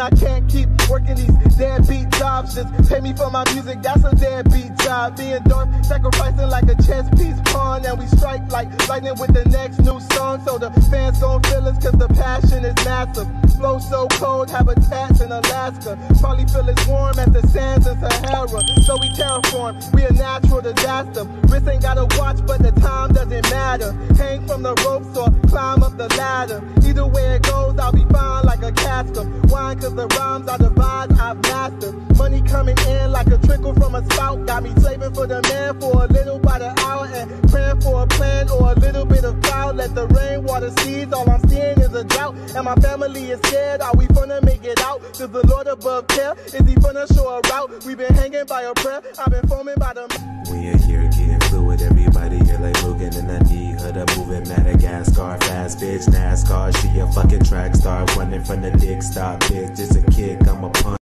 I can't keep working these deadbeat jobs. Just pay me for my music, that's a deadbeat job. Being done, sacrificing like a chess piece pawn. And we strike like lightning with the next new song. So the fans gon' feel us cause the passion is massive. Flow so cold, have a habitats in Alaska. Probably feel as warm as the sands in Sahara. So we terraform, we a natural disaster. Wrist ain't gotta watch, but the time doesn't matter. Hang from the ropes or climb up the ladder. Either way it goes, I'll be fine Wine cause the rhymes I devise, I've mastered. Money coming in like a trickle from a spout. Got me slaving for the man for a little by the hour and praying for a plan or a little bit of cloud. Let the rain water seeds, all I'm seeing is a drought. And my family is scared. Are we gonna make it out? Does the Lord above care? Is he gonna show a route? We've been hanging by a prayer. I've been foaming by the. We are here getting fluid. Everybody here like Logan and I need her to move in Madagascar. Fast bitch, NASCAR. She a fucking track star. Running from the dick stop. Bitch, just a kick, I'm